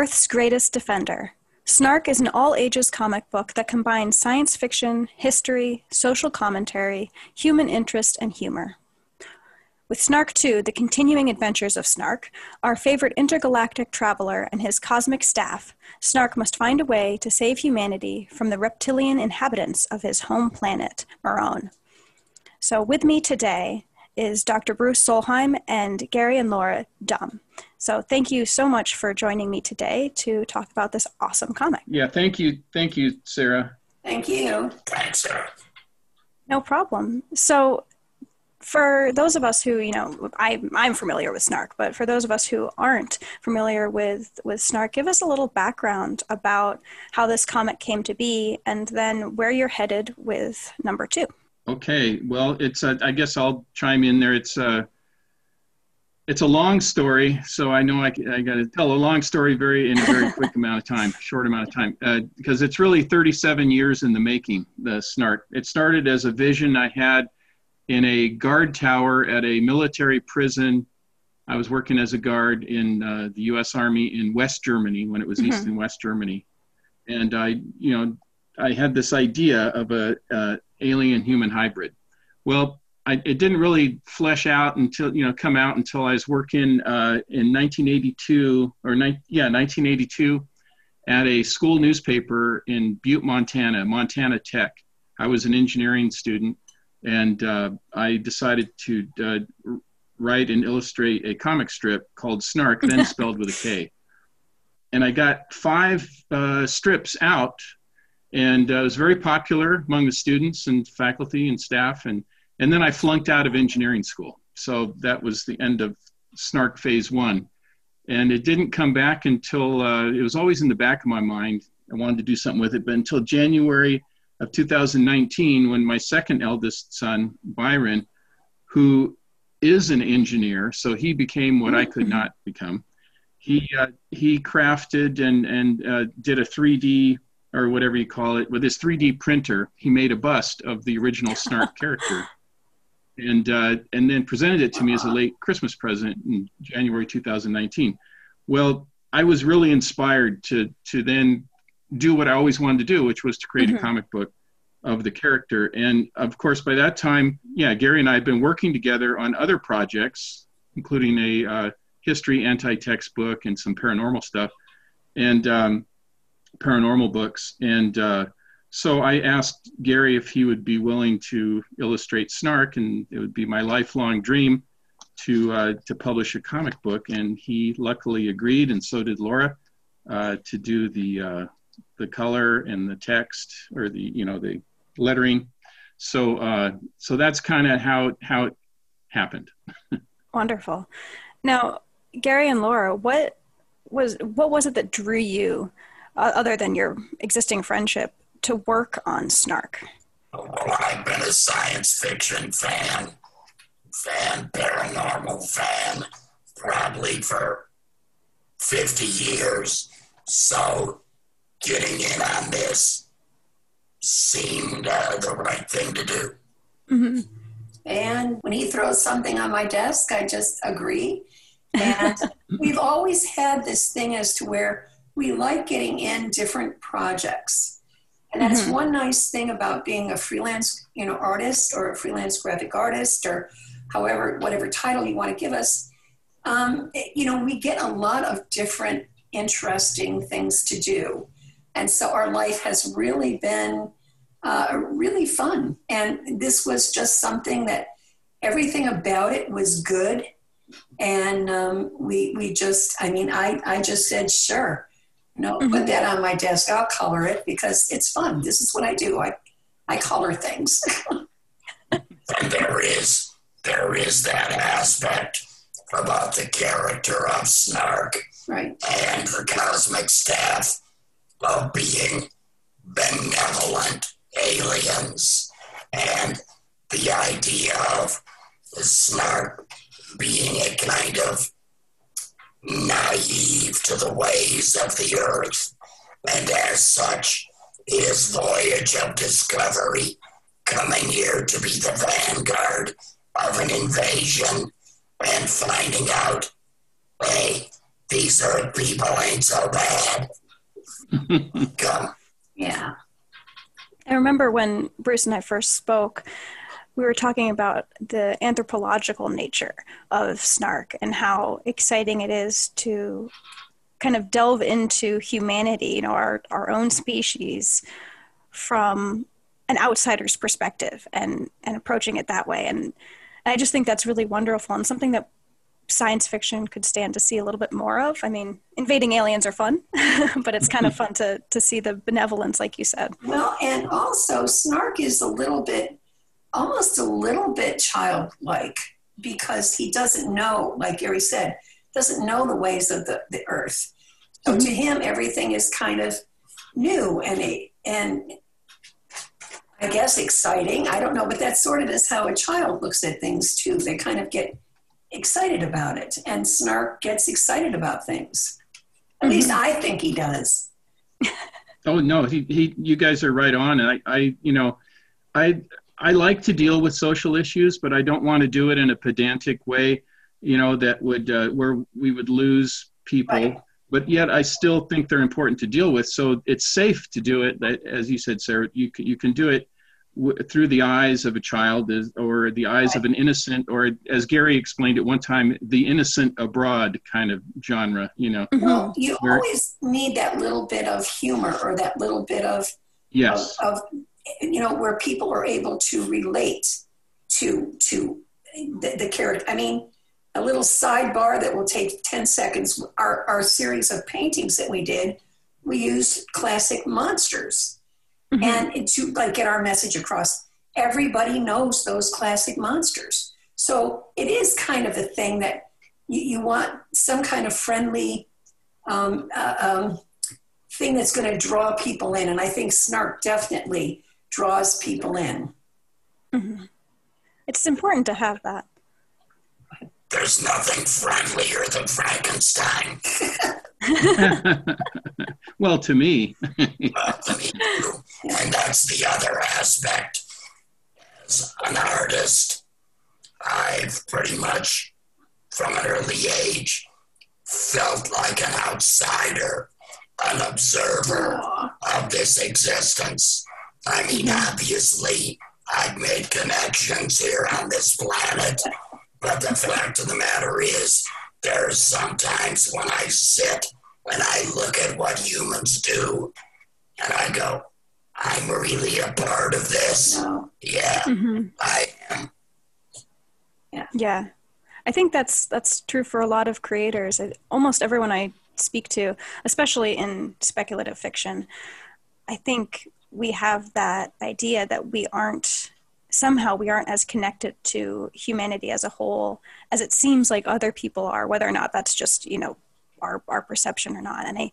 Earth's Greatest Defender. SNARC is an all ages comic book that combines science fiction, history, social commentary, human interest, and humor. With SNARC 2, The Continuing Adventures of SNARC, our favorite intergalactic traveler and his cosmic staff, SNARC must find a way to save humanity from the reptilian inhabitants of his home planet, Marone. So, with me today is Dr. Bruce Solheim and Gary and Laura Dumm. So thank you so much for joining me today to talk about this awesome comic. Yeah, thank you. Thank you, Sarah. Thank you. Thanks, Sarah. No problem. So for those of us who, you know, I, I'm familiar with SNARC, but for those of us who aren't familiar with, with SNARC, give us a little background about how this comic came to be and then where you're headed with number two. Okay, well, it's uh, I guess I'll chime in there. It's uh, it's a long story, so I know I, I got to tell a long story very in a very quick amount of time, short amount of time, uh, because it's really 37 years in the making. The SNARC. It started as a vision I had in a guard tower at a military prison. I was working as a guard in uh, the U.S. Army in West Germany when it was mm-hmm. East and West Germany, and I, you know, I had this idea of a, uh, alien human hybrid. Well, I, it didn't really flesh out until you know come out until I was working uh, in 1982 or ni- yeah 1982 at a school newspaper in Butte, Montana, Montana Tech. I was an engineering student, and uh, I decided to uh, write and illustrate a comic strip called Snark, then spelled with a K. And I got five uh, strips out and uh, it was very popular among the students and faculty and staff. And and then I flunked out of engineering school, so that was the end of Snark Phase One. And it didn't come back until uh, it was always in the back of my mind. I wanted to do something with it, but until January of 2019, when my second eldest son, Byron, who is an engineer, so he became what I could not become. He uh, he crafted and and uh, did a 3D or whatever you call it, with his 3D printer, he made a bust of the original Snark character, and uh, and then presented it to me as a late Christmas present in January 2019. Well, I was really inspired to to then do what I always wanted to do, which was to create mm-hmm. a comic book of the character. And of course, by that time, yeah, Gary and I had been working together on other projects, including a uh, history anti-textbook and some paranormal stuff. And um, paranormal books. And uh, so I asked Gary if he would be willing to illustrate SNARC, and it would be my lifelong dream to uh, to publish a comic book. And he luckily agreed, and so did Laura, uh, to do the uh, the color and the text or the you know the lettering. So uh, so that's kind of how how it happened. Wonderful. Now, Gary and Laura, what was what was it that drew you other than your existing friendship, to work on SNARC? Well, I've been a science fiction fan, fan, paranormal fan, probably for 50 years. So getting in on this seemed uh, the right thing to do. Mm-hmm. And when he throws something on my desk, I just agree. And we've always had this thing as to where we like getting in different projects. And that's mm-hmm. one nice thing about being a freelance, you know, artist or a freelance graphic artist or however, whatever title you want to give us. Um, it, you know, we get a lot of different interesting things to do. And so our life has really been uh, really fun. And this was just something that everything about it was good. And um, we, we just, I mean, I, I just said, sure no, mm-hmm. put that on my desk. I'll color it because it's fun. This is what I do. I, I color things. and there is, there is that aspect about the character of SNARC right. and the cosmic staff of being benevolent aliens and the idea of SNARC being a kind of naive to the ways of the earth, and as such, his voyage of discovery coming here to be the vanguard of an invasion and finding out, hey, these Earth people ain't so bad. Come. Yeah. I remember when Bruce and I first spoke, we were talking about the anthropological nature of snark and how exciting it is to kind of delve into humanity, you know, our, our own species from an outsider's perspective and, and approaching it that way. And, and I just think that's really wonderful and something that science fiction could stand to see a little bit more of. I mean, invading aliens are fun, but it's kind of fun to, to see the benevolence, like you said. Well, and also, SNARC is a little bit almost a little bit childlike because he doesn't know, like Gary said, doesn't know the ways of the, the earth. So mm-hmm. to him, everything is kind of new and and I guess exciting. I don't know, but that sort of is how a child looks at things too. They kind of get excited about it, and SNARC gets excited about things. At mm-hmm. least I think he does. oh no, he, he you guys are right on. I, I you know, I I like to deal with social issues, but I don't want to do it in a pedantic way, you know, that would uh, where we would lose people. Right. But yet, I still think they're important to deal with. So it's safe to do it. That, as you said, Sarah, you can, you can do it w- through the eyes of a child, or the eyes right. of an innocent, or as Gary explained at one time, the innocent abroad kind of genre. You know, mm-hmm. well, you where, always need that little bit of humor or that little bit of yes of, of you know, where people are able to relate to to the, the character. I mean, a little sidebar that will take 10 seconds. Our, our series of paintings that we did, we used classic monsters. Mm-hmm. And to like get our message across, everybody knows those classic monsters. So it is kind of a thing that you, you want some kind of friendly um, uh, um, thing that's going to draw people in. And I think SNARC definitely draws people in. Mm-hmm. It's important to have that. There's nothing friendlier than Frankenstein. well, to me. well, to me too. And that's the other aspect. As an artist, I've pretty much, from an early age, felt like an outsider, an observer of this existence. I mean, obviously, I've made connections here on this planet, but the fact of the matter is, there's sometimes when I sit and I look at what humans do, and I go, I'm really a part of this. No. Yeah, mm-hmm. I am. Yeah. Yeah. I think that's that's true for a lot of creators. Almost everyone I speak to, especially in speculative fiction, I think we have that idea that we aren't somehow we aren't as connected to humanity as a whole as it seems like other people are whether or not that's just you know our, our perception or not. And i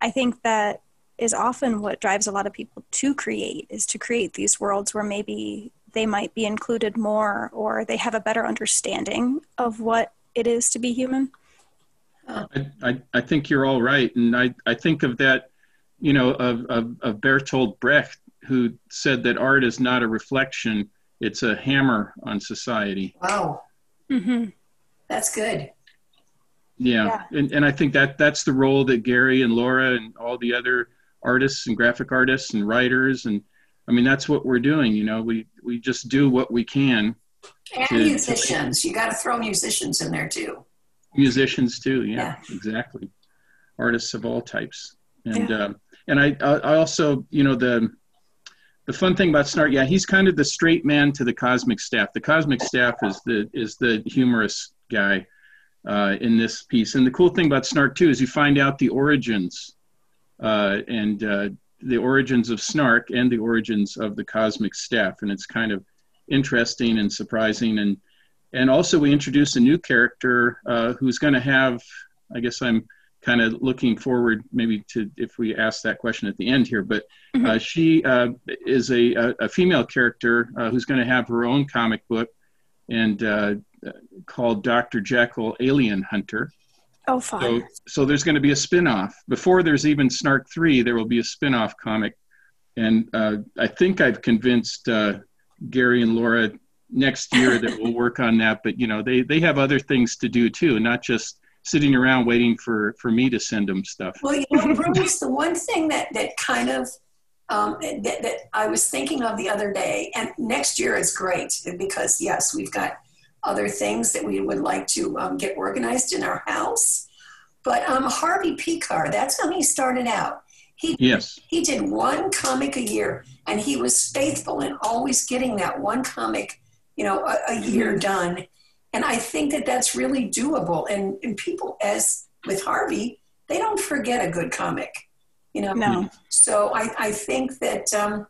i think that is often what drives a lot of people to create is to create these worlds where maybe they might be included more or they have a better understanding of what it is to be human. I, I, I think you're all right. And I, I think of that you know, of, of, of Bertolt Brecht, who said that art is not a reflection, it's a hammer on society. Wow. Mm-hmm. That's good. Yeah. yeah. And, and I think that that's the role that Gary and Laura and all the other artists and graphic artists and writers and I mean that's what we're doing, you know, we we just do what we can. And to, musicians. To, you gotta throw musicians in there too. Musicians too, yeah, yeah. exactly. Artists of all types. And yeah. Um, and I, I also, you know, the the fun thing about SNARC, yeah, he's kind of the straight man to the cosmic staff. The cosmic staff is the is the humorous guy uh, in this piece. And the cool thing about SNARC too is you find out the origins uh, and uh, the origins of SNARC and the origins of the cosmic staff, and it's kind of interesting and surprising. And and also we introduce a new character uh, who's going to have, I guess I'm kind of looking forward maybe to if we ask that question at the end here but mm-hmm. uh, she uh, is a, a, female character uh, who's going to have her own comic book and uh, called dr jekyll alien hunter. Oh fun. So, so there's going to be a spin-off. Before there's even snark 3 there will be a spin-off comic. And uh, i think i've convinced uh, gary and laura next year that we'll work on that but you know they, they have other things to do too not just sitting around waiting for for me to send them stuff. Well, you know, Bruce, the one thing that that kind of um, that, that I was thinking of the other day, and next year is great because yes, we've got other things that we would like to um, get organized in our house. But um, Harvey Pekar, that's how he started out. He, yes. he did one comic a year, and he was faithful in always getting that one comic, you know, a, a year mm-hmm. done. And I think that that's really doable. And, and people, as with Harvey, they don't forget a good comic, you know. No. So I, I think that um,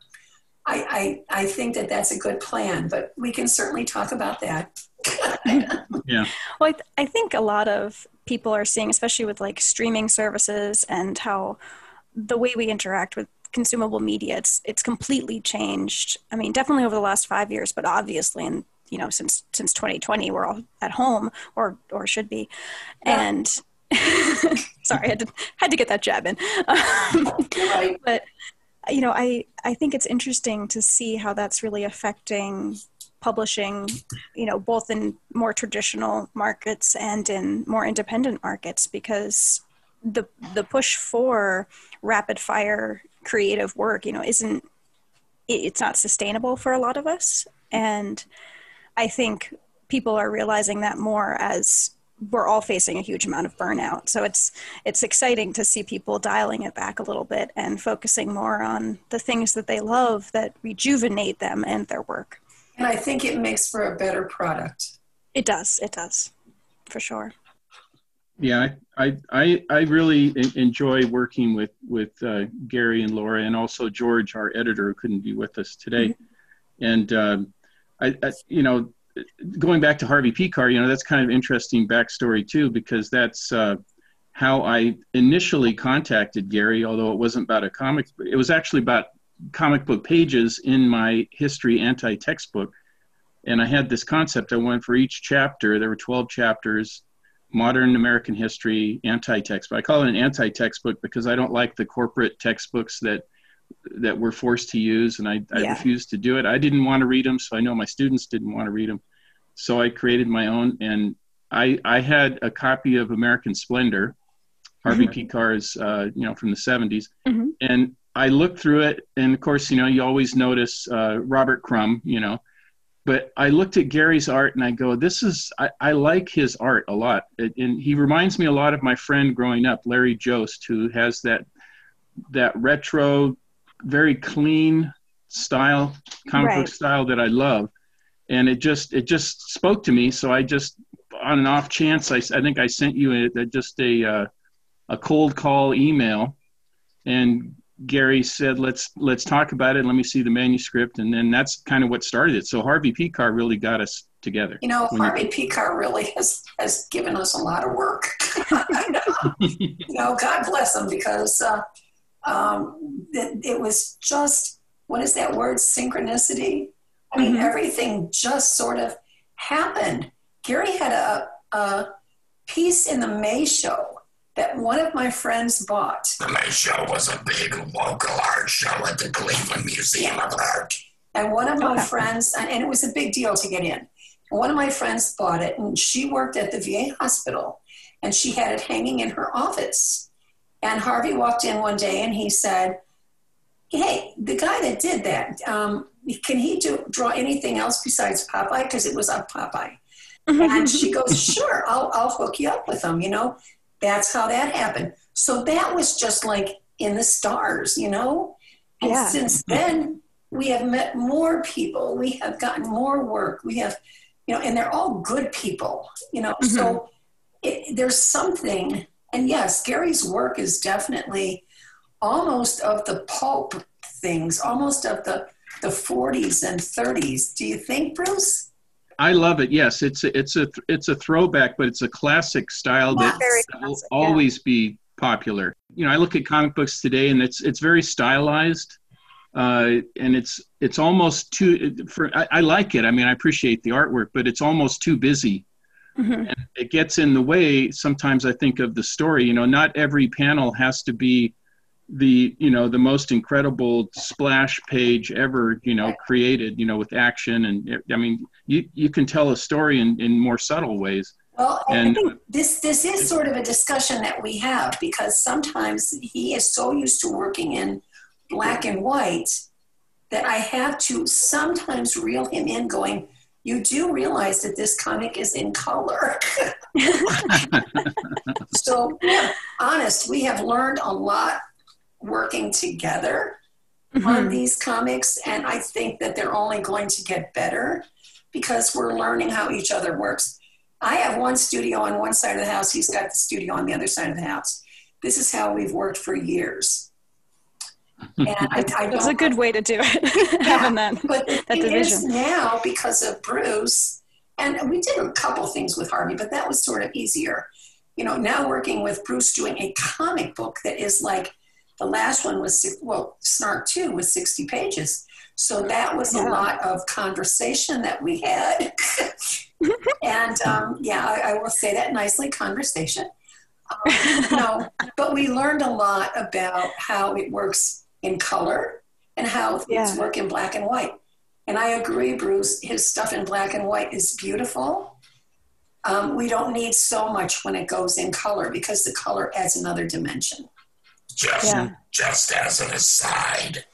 I, I I think that that's a good plan. But we can certainly talk about that. yeah. Well, I, th- I think a lot of people are seeing, especially with like streaming services and how the way we interact with consumable media, it's it's completely changed. I mean, definitely over the last five years, but obviously in you know since since 2020 we're all at home or or should be. Yeah. and sorry I had to had to get that jab in. Um, but you know I I think it's interesting to see how that's really affecting publishing, you know, both in more traditional markets and in more independent markets, because the the push for rapid fire creative work, you know, isn't it's not sustainable for a lot of us, and I think people are realizing that more as we're all facing a huge amount of burnout. So it's it's exciting to see people dialing it back a little bit and focusing more on the things that they love that rejuvenate them and their work. And I think it makes for a better product. It does. It does, for sure. Yeah, I I I really enjoy working with with uh, Gary and Laura, and also George, our editor, who couldn't be with us today. Mm-hmm. And um, I, I, you know, going back to Harvey Pekar, you know, that's kind of interesting backstory too, because that's uh, how I initially contacted Gary. Although it wasn't about a comic, it was actually about comic book pages in my history anti textbook. And I had this concept I wanted for each chapter. There were 12 chapters, modern American history, anti textbook. I call it an anti textbook because I don't like the corporate textbooks that that we're forced to use, and I, I refused to do it. I didn't want to read them, so I know my students didn't want to read them. So I created my own, and I, I had a copy of American Splendor, Harvey mm-hmm. Pekar's, uh, you know, from the 70s, mm-hmm. and I looked through it, and of course, you know, you always notice uh, Robert Crumb, you know, but I looked at Gary's art and I go, this is, I, I like his art a lot. It, and he reminds me a lot of my friend growing up, Larry Jost, who has that, that retro, very clean style, comic right. book style that I love. And it just, it just spoke to me. So I just, on an off chance, I, I think I sent you a, just a, uh, a cold call email and Gary said, "Let's let's talk about it. Let me see the manuscript," and then that's kind of what started it. So Harvey Pekar really got us together. You know, Harvey Pekar really has has given us a lot of work. you know, God bless him because uh, um, it, it, was just what is that word? Synchronicity. I mean, mm-hmm. everything just sort of happened. Gary had a, a piece in the May show that one of my friends bought. The May show was a big local art show at the Cleveland Museum of Art. And one of my friends, and it was a big deal to get in. One of my friends bought it, and she worked at the VA hospital, and she had it hanging in her office. And Harvey walked in one day, and he said, "Hey, the guy that did that, um, can he do draw anything else besides Popeye? Because it was on Popeye." and she goes, "Sure, I'll I'll hook you up with him." You know, that's how that happened. So that was just like in the stars, you know? And yeah. since then, we have met more people. We have gotten more work. We have, you know, and they're all good people, you know? Mm-hmm. So it, there's something, and yes, Gary's work is definitely almost of the pulp things, almost of the, the 40s and 30s. Do you think, Bruce? I love it. Yes, it's a, it's a it's a throwback, but it's a classic style that will always be popular. You know, I look at comic books today, and it's it's very stylized, uh, and it's it's almost too. For I, I, like it. I mean, I appreciate the artwork, but it's almost too busy. Mm-hmm. And it gets in the way. Sometimes I think of the story. You know, not every panel has to be the you know the most incredible splash page ever you know created you know with action and i mean you you can tell a story in in more subtle ways Well, I And- think this this is sort of a discussion that we have because sometimes he is so used to working in black and white that I have to sometimes reel him in, going, "You do realize that this comic is in color." so, yeah, honest, we have learned a lot working together on Mhm. these comics, and I think that they're only going to get better because we're learning how each other works. I have one studio on one side of the house, he's got the studio on the other side of the house. This is how we've worked for years. And I, I That's a good way to do it, having that. but that thing is division. now because of Bruce, and we did a couple things with Harvey, but that was sort of easier. You know, now working with Bruce doing a comic book that is like the last one was well, SNARC Two was sixty pages, so that was a lot of conversation that we had. and um, yeah, I, I will say that nicely, conversation. Um, no, but we learned a lot about how it works in color and how things Yeah. work in black and white. And I agree, Bruce, his stuff in black and white is beautiful. Um, we don't need so much when it goes in color because the color adds another dimension. Just, Yeah. just as an aside,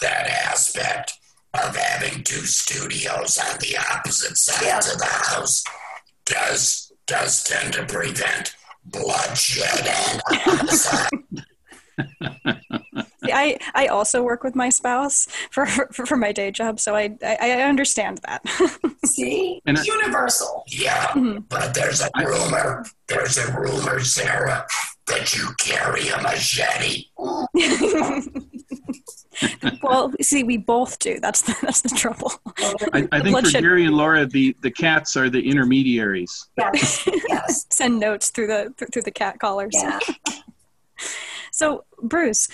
that aspect of having two studios on the opposite sides Yeah. of the house does does tend to prevent bloodshed and homicide. See, I, I also work with my spouse for, for, for my day job, so I, I, I understand that. See? And Universal. Yeah, Mhm. but there's a rumor. There's a rumor, Sarah, that you carry a machete. well, see, we both do. That's the, that's the trouble. I, I think for Bloodshed. Gary and Laura, the, the cats are the intermediaries. Yes, yes. Send notes through the through, through the cat collars. Yeah. So, Bruce,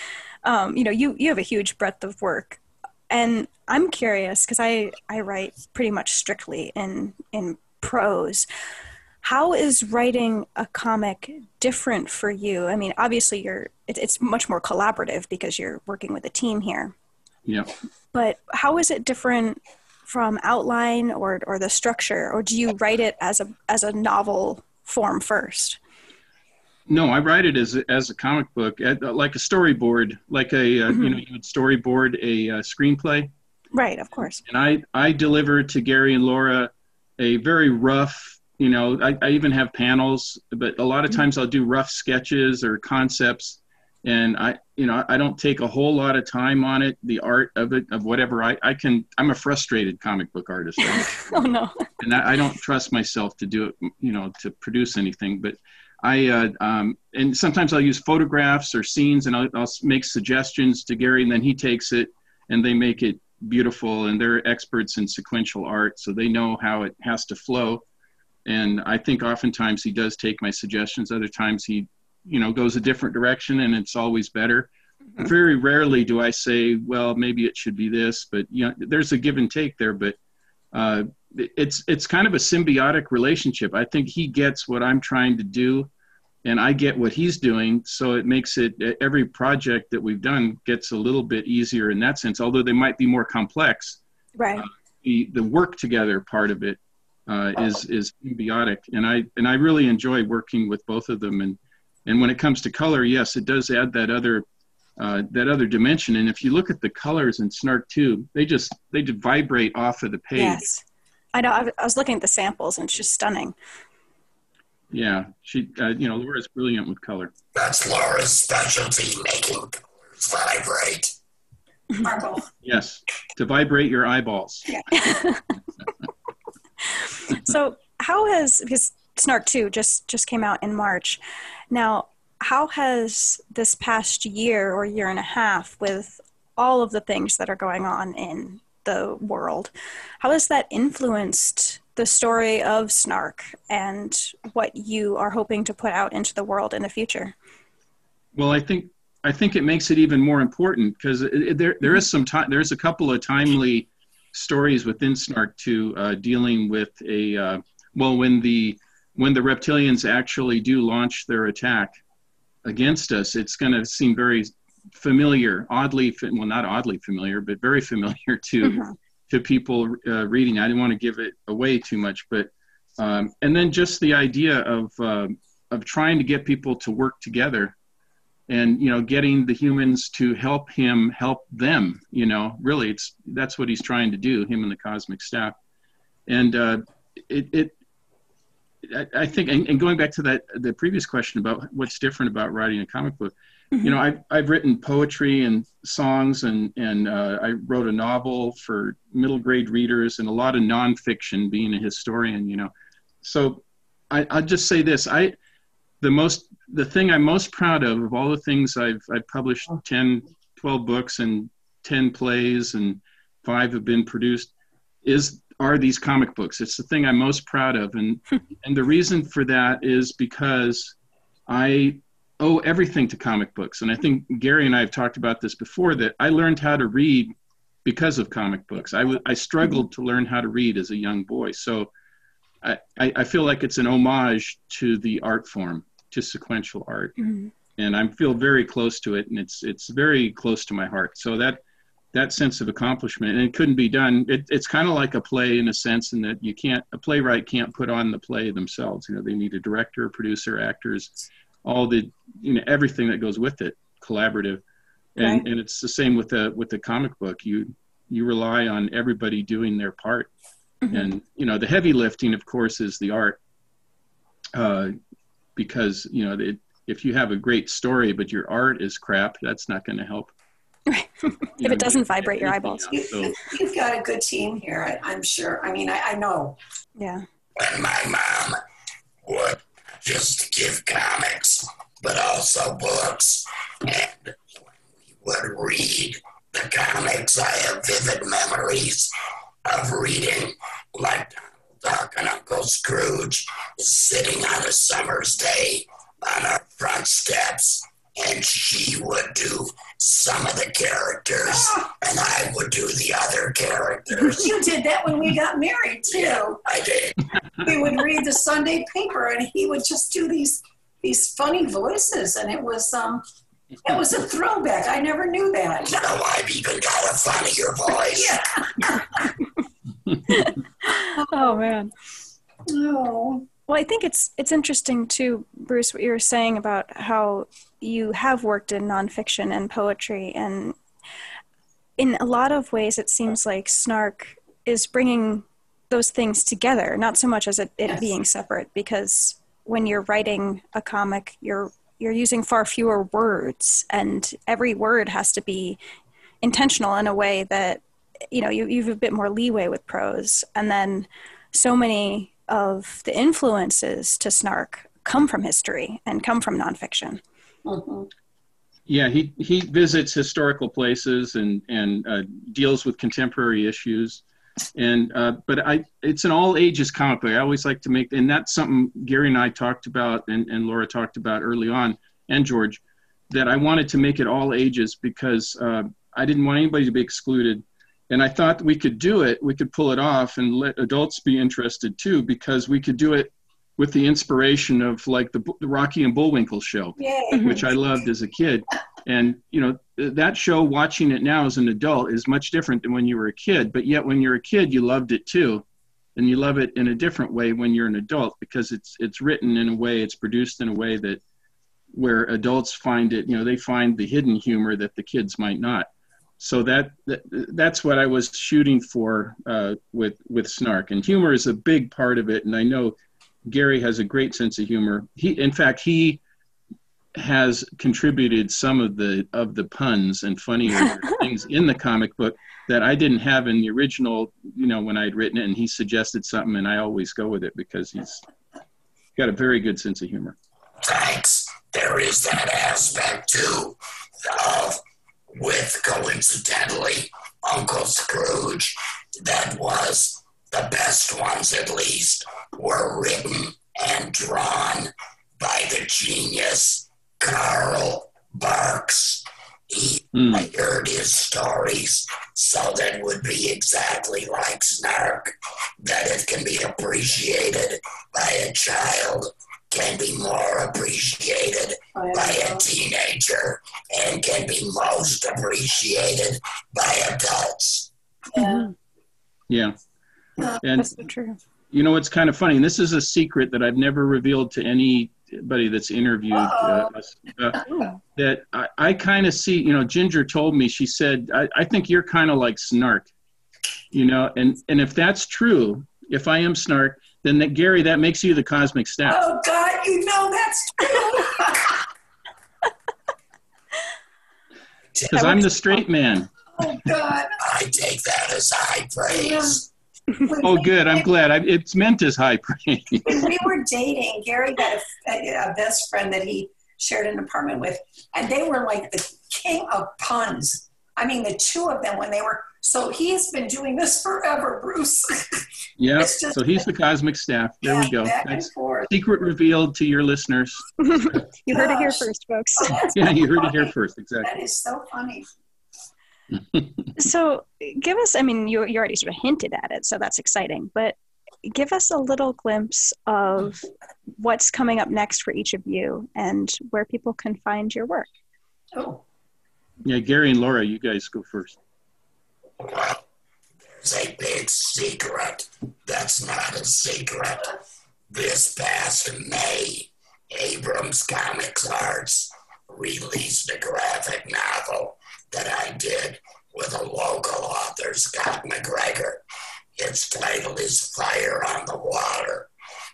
um, you know, you you have a huge breadth of work, and I'm curious because I I write pretty much strictly in in prose. How is writing a comic different for you? I mean, obviously, you're it, it's much more collaborative because you're working with a team here. Yeah. But how is it different from outline or or the structure, or do you write it as a as a novel form first? No, I write it as a, as a comic book, like a storyboard, like a uh, you know you would storyboard a uh, screenplay, Right, of course. and I I deliver to Gary and Laura a very rough, you know, I, I even have panels, but a lot of times I'll do rough sketches or concepts, and I you know I don't take a whole lot of time on it, the art of it of whatever I I can I'm a frustrated comic book artist. right? Oh no. and I, I don't trust myself to do it, you know, to produce anything. But I, uh, um, and sometimes I'll use photographs or scenes, and I'll, I'll make suggestions to Gary, and then he takes it and they make it beautiful. And they're experts in sequential art, so they know how it has to flow. And I think oftentimes he does take my suggestions. Other times he, you know, goes a different direction, and it's always better. Very rarely do I say, well, maybe it should be this, but you know, there's a give and take there. But uh, it's it's kind of a symbiotic relationship. I think he gets what I'm trying to do, and I get what he's doing. So it makes it every project that we've done gets a little bit easier in that sense. Although they might be more complex, Right. the the work together part of it uh, is is symbiotic, and I and I really enjoy working with both of them. And and when it comes to color, yes, it does add that other. Uh, that other dimension, and if you look at the colors in SNARC 2, they just they just vibrate off of the page. Yes. I know. I was- looking at the samples and it's just stunning. Yeah, she, uh, you know, Laura's brilliant with color. That's Laura's specialty, making colors vibrate. Marble. Yes, to vibrate your eyeballs. Yeah. So, how has because SNARC Two just just came out in March. Now, how has this past year or year and a half, with all of the things that are going on in the world, how has that influenced the story of SNARC and what you are hoping to put out into the world in the future? Well, I think I think it makes it even more important because there there is some time. There's a couple of timely stories within SNARC Two uh, dealing with a uh, well when the when the reptilians actually do launch their attack against us, it's going to seem very familiar, oddly well not oddly familiar, but very familiar to Mhm. to people uh, reading. I didn't want to give it away too much, but Um, and then just the idea of uh, of trying to get people to work together, and you know, getting the humans to help him help them. You know, really, it's that's what he's trying to do. Him and the cosmic staff, and uh, it, it I, I think, and, and, going back to that the previous question about what's different about writing a comic book, mm-hmm. you know, I've I've written poetry and songs, and and uh, I wrote a novel for middle grade readers, and a lot of nonfiction. Being a historian, you know, so I, I'll just say this: I the most the thing I'm most proud of of all the things I've I've published 10, 12 books and 10 plays and five have been produced is are these comic books. It's the thing I'm most proud of, and and the reason for that is because I owe everything to comic books, and I think Gary and I have talked about this before. That I learned how to read because of comic books. I, w- I struggled to learn how to read as a young boy, so I, I feel like it's an homage to the art form, to sequential art, mm-hmm. and I feel very close to it, and it's it's very close to my heart. So that that sense of accomplishment and it couldn't be done. It, it's kind of like a play in a sense in that you can't a playwright can't put on the play themselves. You know they need a director producer actors all the you know everything that goes with it collaborative. And right. and it's the same with the with the comic book. You you rely on everybody doing their part. Mm-hmm. and you know the heavy lifting of course is the art uh, because you know it, if you have a great story but your art is crap that's not going to help Right. if it doesn't vibrate your eyeballs. You, have got a good team here, I, am sure. I mean, I, I know. Yeah. When my mom would just give comics, but also books, and we would read the comics, I have vivid memories of reading like Donald Duck and Uncle Scrooge sitting on a summer's day on our front steps and she would do some of the characters, and I would do the other characters. You did that when we got married too. Yeah, I did. we would read the Sunday paper, and he would just do these these funny voices, and it was um. It was a throwback. I never knew that. Now I've even got a funnier voice. oh man. Oh. Well, I think it's it's interesting too, Bruce, what you were saying about how you have worked in nonfiction and poetry, and in a lot of ways, it seems like SNARC is bringing those things together, not so much as it, it yes. being separate, because when you're writing a comic, you're you're using far fewer words, and every word has to be intentional in a way that you know you, you have a bit more leeway with prose, and then so many of the influences to snark come from history and come from nonfiction. Mm-hmm. Yeah, he, he visits historical places and, and uh, deals with contemporary issues. And uh, but I it's an all ages comic book. I always like to make and that's something Gary and I talked about and, and Laura talked about early on and George that I wanted to make it all ages because uh, I didn't want anybody to be excluded and I thought we could do it, we could pull it off and let adults be interested too, because we could do it with the inspiration of like the, the Rocky and Bullwinkle show, Yay. Mm-hmm. which I loved as a kid. And, you know, that show, watching it now as an adult, is much different than when you were a kid. But yet, when you're a kid, you loved it too. And you love it in a different way when you're an adult because it's it's written in a way, it's produced in a way that where adults find it, you know, they find the hidden humor that the kids might not so that, that, that's what I was shooting for uh, with with SNARC, and humor is a big part of it. And I know Gary has a great sense of humor. He, in fact, he has contributed some of the of the puns and funnier things in the comic book that I didn't have in the original. You know, when I'd written it, and he suggested something, and I always go with it because he's got a very good sense of humor. Thanks. There is that aspect too of with coincidentally Uncle Scrooge that was the best ones at least were written and drawn by the genius Carl Barks. He mm. layered his stories so that would be exactly like SNARC, that it can be appreciated by a child can be more appreciated by a teenager and can be most appreciated by adults. Yeah. Yeah. And, That's so true. You know, it's kind of funny. And this is a secret that I've never revealed to anybody that's interviewed uh, uh, that I, I kind of see, you know, Ginger told me, she said, I, I think you're kind of like SNARC, you know, and, and if that's true, if I am SNARC, then that Gary, that makes you the cosmic staff. Oh God, you know that's true. Because I'm the straight man. oh God. I take that as high praise. Oh, good. I'm glad. I, it's meant as high praise. when we were dating, Gary got a, a, a best friend that he shared an apartment with, and they were like the king of puns. I mean, the two of them when they were. So he's been doing this forever, Bruce. Yeah. So he's the cosmic staff. There we go. That's forth. secret revealed to your listeners. you heard it here first, folks. Oh, Yeah, you heard it here first. Exactly. That is so funny. So, give us, I mean, you, you already sort of hinted at it, so that's exciting, but give us a little glimpse of what's coming up next for each of you and where people can find your work. Oh, Yeah, Gary and Laura, you guys go first. Well, there's a big secret that's not a secret. This past May, Abrams Comics Arts released a graphic novel that I did with a local author, Scott MacGregor. Its title is Fire on the Water,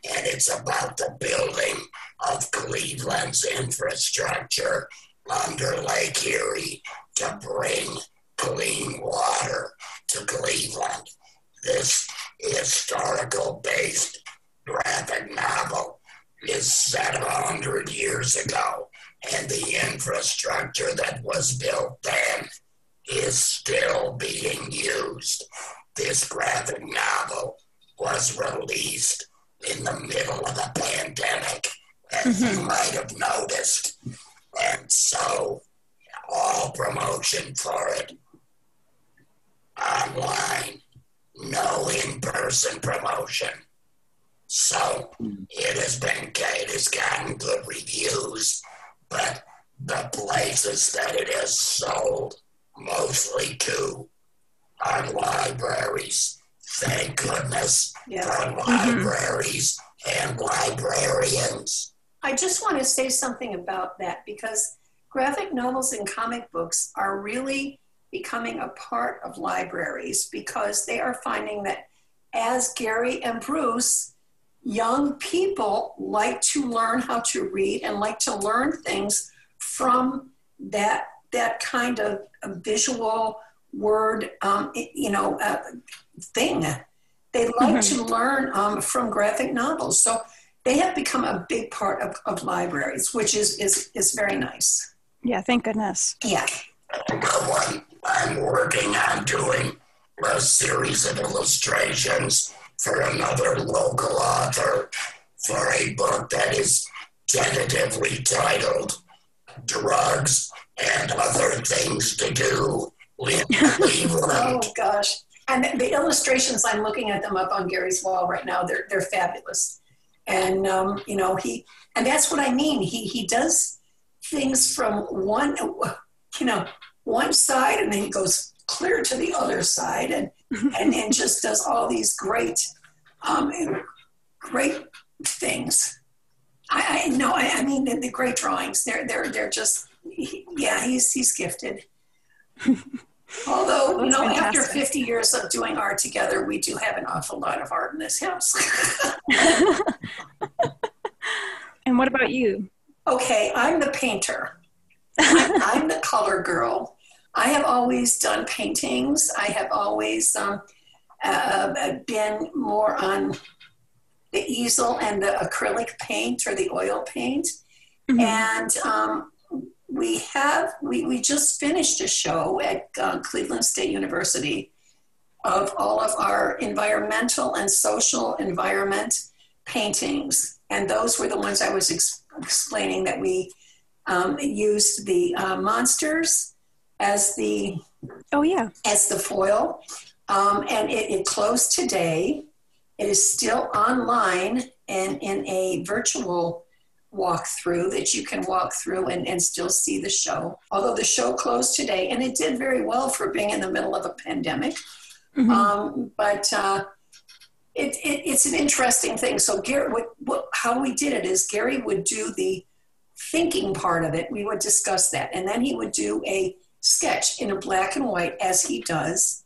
and it's about the building of Cleveland's infrastructure under Lake Erie to bring clean water to Cleveland. This historical based graphic novel is set a hundred years ago, and the infrastructure that was built then is still being used. This graphic novel was released in the middle of a pandemic, as you mm-hmm. might have noticed. And so all promotion for it online, no in person promotion. So it has been, it has gotten good reviews, but the places that it has sold mostly to are libraries. Thank goodness yeah. for mm-hmm. libraries and librarians. I just want to say something about that because graphic novels and comic books are really becoming a part of libraries because they are finding that as Gary and Bruce, young people like to learn how to read and like to learn things from that that kind of visual word, um, you know, uh, thing. They like to learn um, from graphic novels, so they have become a big part of, of libraries, which is, is is very nice. Yeah, thank goodness. Yeah. The one I'm working on doing a series of illustrations for another local author for a book that is tentatively titled Drugs and Other Things to Do in Cleveland. Oh gosh. And the, the illustrations, I'm looking at them up on Gary's wall right now. They're they're fabulous. And um, you know he and that's what I mean. He he does things from one you know one side and then he goes clear to the other side and and, and just does all these great um, great things. I, I no, I, I mean the, the great drawings. They're they're they're just he- yeah. He's he's gifted. Although you know, after 50 years of doing art together, we do have an awful lot of art in this house. And what about you? okay, I'm the painter. I'm, I'm the color girl. I have always done paintings. I have always um, uh, been more on the easel and the acrylic paint or the oil paint. Mhm. And um, we have, we, we just finished a show at uh, Cleveland State University of all of our environmental and social environment paintings. And those were the ones I was ex- explaining that we um, used the uh, monsters as the Oh, yeah. as the foil. Um, and it, it closed today. It is still online and in a virtual walkthrough that you can walk through and, and still see the show. Although the show closed today, and it did very well for being in the middle of a pandemic. Mhm. Um, but uh, it, it, it's an interesting thing. So Gary, what, what, how we did it is Gary would do the thinking part of it. We would discuss that, and then he would do a sketch in a black and white as he does.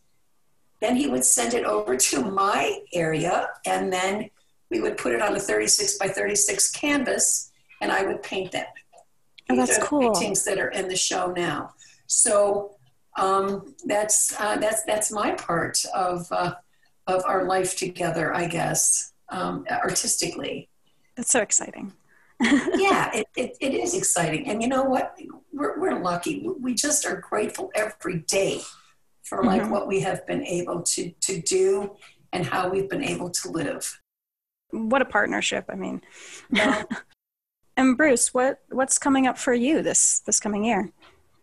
Then he would send it over to my area, and then we would put it on a 36 by 36 canvas, and I would paint them. Oh, that's the cool. Paintings that are in the show now. So um, that's uh, that's that's my part of uh, of our life together, I guess, um, artistically. That's so exciting. yeah, it, it, it is exciting. And you know what? We're, we're lucky. We just are grateful every day for like Mhm. what we have been able to, to do and how we've been able to live. What a partnership. I mean. and Bruce, what what's coming up for you this this coming year?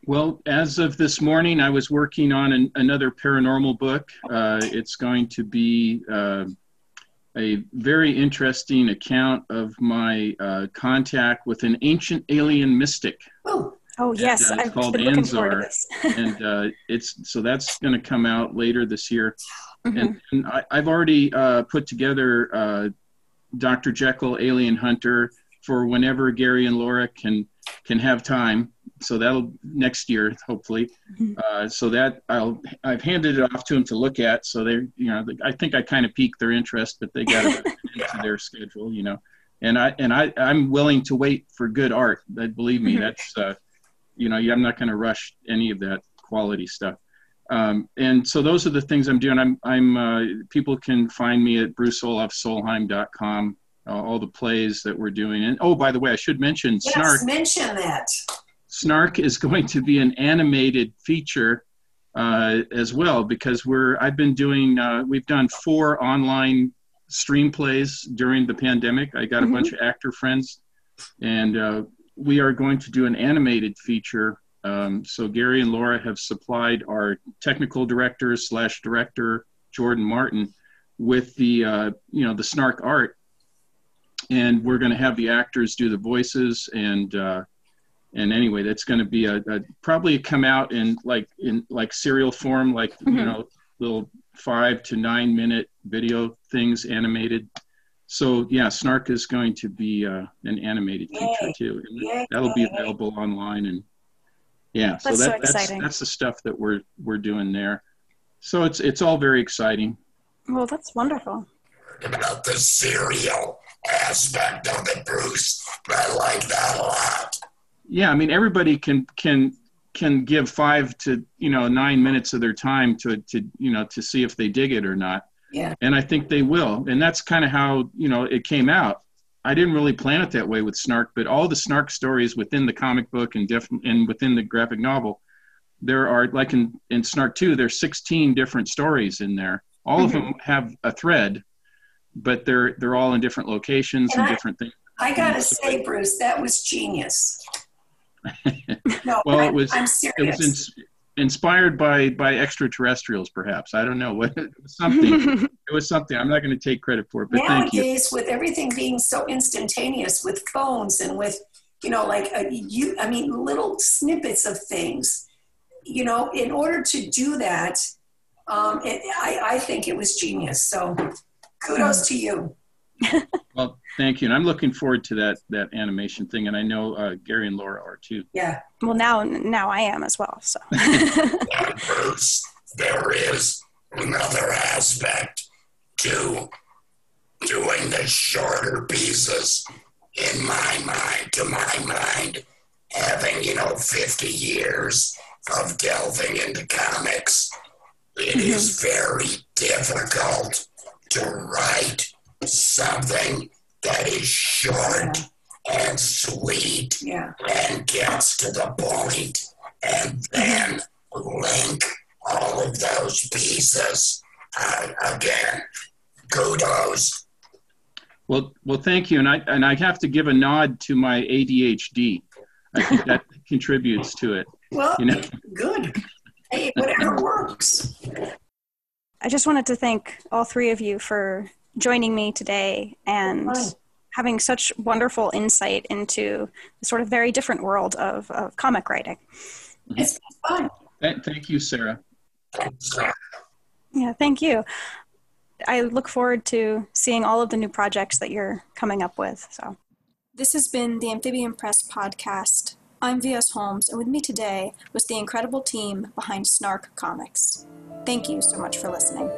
Well, as of this morning, I was working on an, another paranormal book. Uh, it's going to be uh, a very interesting account of my uh, contact with an ancient alien mystic. Oh, Oh yes, uh, it's I've called been looking forward to Anzar. this. and uh, it's so that's going to come out later this year. Mhm. And, and I, I've already uh, put together uh, Dr. Jekyll, Alien Hunter, for whenever Gary and Laura can can have time. So that'll next year, hopefully. Mhm. Uh, so that I'll I've handed it off to them to look at. So they, you know, I think I kind of piqued their interest, but they got to into their schedule, you know. And I and I I'm willing to wait for good art. That believe me, Mhm. that's uh, you know, I'm not going to rush any of that quality stuff. Um, and so those are the things I'm doing. I'm, I'm, uh, people can find me at bruceolavsolheim.com, uh, all the plays that we're doing. And oh, by the way, I should mention yes, SNARC. mention that. SNARC is going to be an animated feature uh, as well because we're, I've been doing, uh, we've done four online stream plays during the pandemic. I got a Mhm. bunch of actor friends and uh, we are going to do an animated feature. Um, so Gary and Laura have supplied our technical director slash director Jordan Martin with the uh, you know the SNARC art, and we're going to have the actors do the voices and uh, and anyway that's going to be a, a probably come out in like in like serial form like Mhm. you know little five to nine minute video things animated. So yeah, SNARC is going to be uh, an animated feature too. And Yay. that'll be available online and yeah so That's so that, that's that's the stuff that we're we're doing there so it's it's all very exciting Well, that's wonderful. about the serial aspect of it, Bruce. I like that a lot. yeah i mean everybody can can can give five to you know nine minutes of their time to to you know to see if they dig it or not Yeah. and i think they will and that's kind of how you know it came out i didn't really plan it that way with SNARC but all the SNARC stories within the comic book and diff- and within the graphic novel there are like in in SNARC 2 there's 16 different stories in there all of mm-hmm. them have a thread but they're they're all in different locations And and I- different things I gotta say, Bruce, that was genius. No, Well, it I'm, was- I'm serious. it was ins- inspired by by extraterrestrials perhaps i don't know what it was something it was something i'm not going to take credit for it but thank you Nowadays, with everything being so instantaneous, with phones and with, you know, like uh, you, I mean, little snippets of things, you know, in order to do that, um, it, I, I think it was genius. So kudos to you. well thank you and i'm looking forward to that that animation thing and i know uh, gary and laura are too Yeah. well, now now I am as well. So And Bruce, there is another aspect to doing the shorter pieces. In my mind, to my mind, having, you know, 50 years of delving into comics, it is very difficult to write something that is short and sweet Yeah. and gets to the point and then link all of those pieces. Uh, again, kudos. well well thank you and i and i have to give a nod to my adhd i think that contributes to it Well, you know good. Hey, whatever works. I just wanted to thank all three of you for joining me today and Fine. having such wonderful insight into the sort of very different world of, of comic writing. It's fun. Th- thank you sarah Yeah, thank you. I look forward to seeing all of the new projects that you're coming up with. So, this has been the Amphibian Press podcast. I'm V.S. Holmes, and with me today was the incredible team behind SNARC Comics. Thank you so much for listening.